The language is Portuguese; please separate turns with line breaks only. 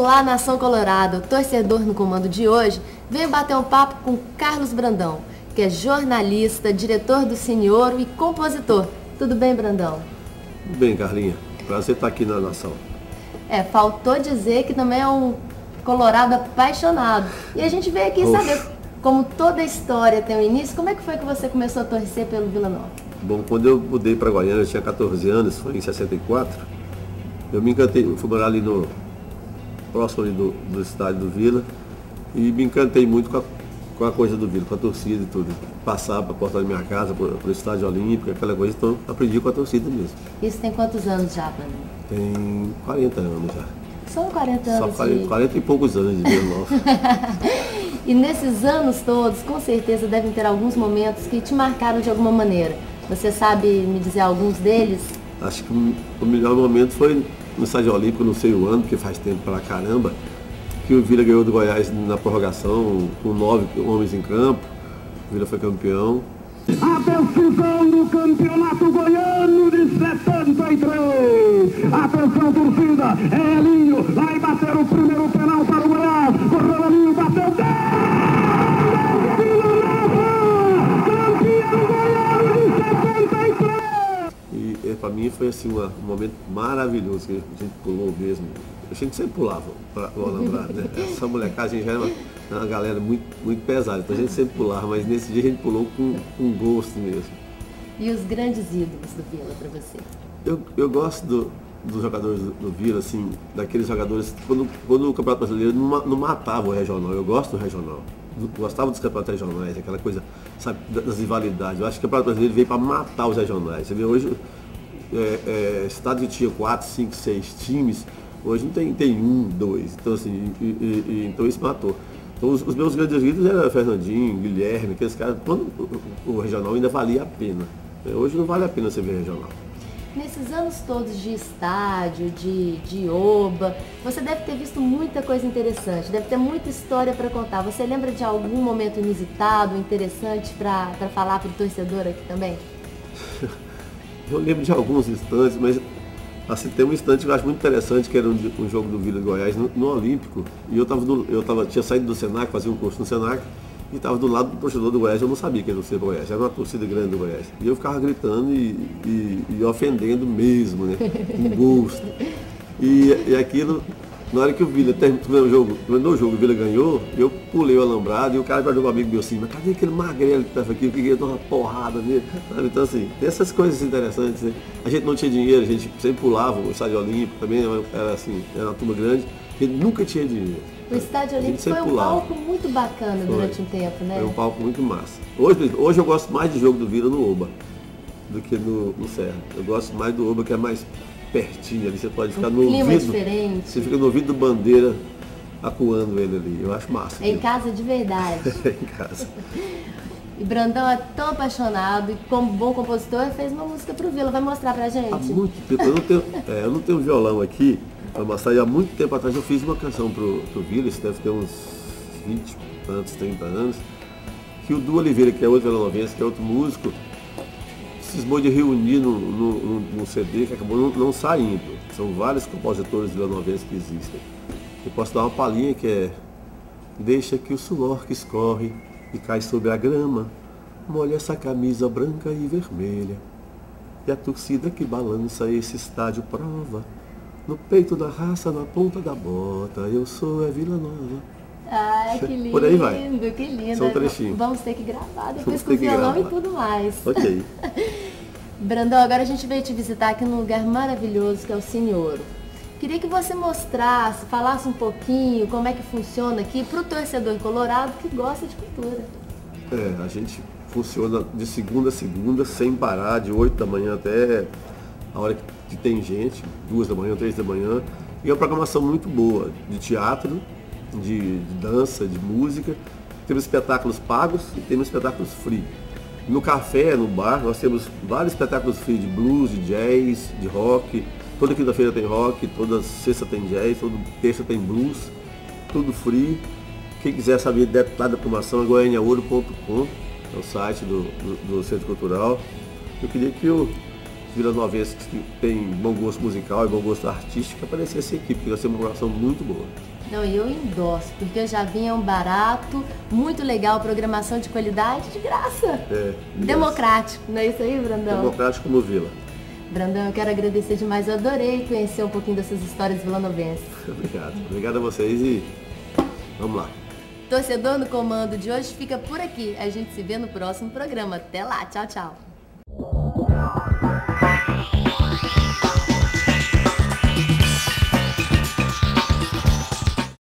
Olá, Nação Colorado! Torcedor no comando de hoje veio bater um papo com Carlos Brandão, que é jornalista, diretor do Senhor e compositor. Tudo bem, Brandão?
Tudo bem, Carlinha. Prazer estar aqui na Nação.
É, faltou dizer que também é um colorado apaixonado. E a gente veio aqui saber, como toda história tem um início, como é que foi que você começou a torcer pelo Vila Nova?
Bom, quando eu mudei para Goiânia, eu tinha 14 anos, foi em 64, eu me encantei, fui morar ali no próximo ali do, do estádio do Vila e me encantei muito com a, com a coisa do Vila, com a torcida e tudo. Passar para a porta da minha casa, para o estádio olímpico, aquela coisa, então aprendi com a torcida mesmo.
Isso tem quantos anos já, Brandão?
Tem 40 anos já.
São 40 anos.
Só 40,
de...
40 e poucos anos de Vila Nova.
e nesses anos todos, com certeza devem ter alguns momentos que te marcaram de alguma maneira. Você sabe me dizer alguns deles?
Acho que o melhor momento foi no Estádio Olímpico, não sei o ano, porque faz tempo pra caramba, que o Vila ganhou do Goiás na prorrogação, com nove homens em campo. O Vila foi campeão.
A decisão do campeonato goiano de 73. Atenção, torcida. É Elinho. Vai bater o primeiro penal para o
assim uma, um momento maravilhoso que a gente pulou mesmo. A gente sempre pulava para o Alambrado, né? Essa molecagem já era uma, uma, galera muito, muito pesada, então a gente sempre pulava, mas nesse dia a gente pulou com, com gosto mesmo.
E os grandes ídolos do Vila para você?
Eu, eu gosto do, dos jogadores do, do, Vila, assim, daqueles jogadores, quando, quando o Campeonato Brasileiro não, não matava o regional, eu gosto do regional. Gostava dos campeonatos regionais, aquela coisa, sabe, das rivalidades. Eu acho que o Campeonato Brasileiro veio para matar os regionais. Você vê hoje, é, é, estado que tinha quatro, cinco, seis times, hoje não tem, tem um, dois. Então, assim, e, e, e, então isso matou. Então os, os meus grandes ídolos eram Fernandinho, Guilherme, aqueles caras, quando o, o regional ainda valia a pena. Hoje não vale a pena você ver regional.
Nesses anos todos de estádio, de, de oba, você deve ter visto muita coisa interessante, deve ter muita história para contar. Você lembra de algum momento inusitado, interessante para falar para o torcedor aqui também?
Eu lembro de alguns instantes, mas assim, tem um instante que eu acho muito interessante, que era um, um jogo do Vila de Goiás no, no Olímpico. E eu, tava eu tava, tinha saído do Senac, fazia um curso no Senac, e estava do lado do torcedor do Goiás, eu não sabia que era o ser Goiás, era uma torcida grande do Goiás. E eu ficava gritando e, e, e ofendendo mesmo, né? Com gosto. E, e aquilo, na hora que o Vila terminou o jogo, terminou o jogo, o Vila ganhou, eu pulei o alambrado e o cara perguntou um amigo meu assim, mas cadê aquele magrelo que estava aqui? Eu queria dar uma porrada nele. Então assim, tem essas coisas interessantes, né? A gente não tinha dinheiro, a gente sempre pulava, o estádio olímpico também era assim, era uma turma grande, a gente nunca tinha dinheiro.
O estádio olímpico foi um pulava. palco muito bacana foi. durante um tempo, né?
Foi um palco muito massa. Hoje, hoje eu gosto mais de jogo do Vila no Oba do que no, no Serra. Eu gosto mais do Oba que é mais pertinho ali. Você pode ficar um no
clima
ouvido.
Diferente.
Você fica no ouvido do bandeira acuando ele ali. Eu acho massa.
É em casa de verdade.
em casa.
E Brandão é tão apaixonado e como bom compositor fez uma música pro Vila. Vai mostrar pra gente?
Há muito tempo. Eu não tenho, é, eu não tenho violão aqui, mas há muito tempo atrás eu fiz uma canção pro, pro Vila, isso deve ter uns 20 tantos, 30 anos, que o Du Oliveira, que é outro vilanovense, que é outro músico, cismou de reunir no, no, no CD que acabou não, não, saindo. São vários compositores vilanovenses que existem. Eu posso dar uma palhinha que é Deixa que o suor que escorre e cai sobre a grama, molha essa camisa branca e vermelha. E a torcida que balança esse estádio prova, no peito da raça, na ponta da bota, eu sou a Vila Nova.
Ai, que lindo,
Por aí vai.
que lindo.
São trechinhos.
Vamos ter que gravar depois com o violão e tudo mais.
Ok.
Brandão, agora a gente veio te visitar aqui num lugar maravilhoso que é o Senhor. Queria que você mostrasse, falasse um pouquinho como é que funciona aqui para o torcedor colorado que gosta de cultura.
É, a gente funciona de segunda a segunda, sem parar, de 8 da manhã até a hora que tem gente, duas da manhã, três da manhã. E é uma programação muito boa, de teatro, de, de dança, de música. Temos espetáculos pagos e temos espetáculos free. No café, no bar, nós temos vários espetáculos free de blues, de jazz, de rock, Toda quinta-feira tem rock, toda sexta tem jazz, toda terça tem blues, tudo free. Quem quiser saber detalhe da programação é goianiaouro.com, é o site do, do, do, Centro Cultural. Eu queria que o vilanovenses que tem bom gosto musical e bom gosto artístico, aparecer essa equipe, que vai ser uma programação muito boa.
Não, e eu endosso, porque eu já vinha um barato, muito legal, programação de qualidade, de graça.
É, de
Democrático, não é isso aí, Brandão?
Democrático no Vila.
Brandão, eu quero agradecer demais, eu adorei conhecer um pouquinho dessas histórias vilanovenses.
Obrigado. Obrigado a vocês e vamos lá.
Torcedor no Comando de hoje fica por aqui. A gente se vê no próximo programa. Até lá, tchau, tchau.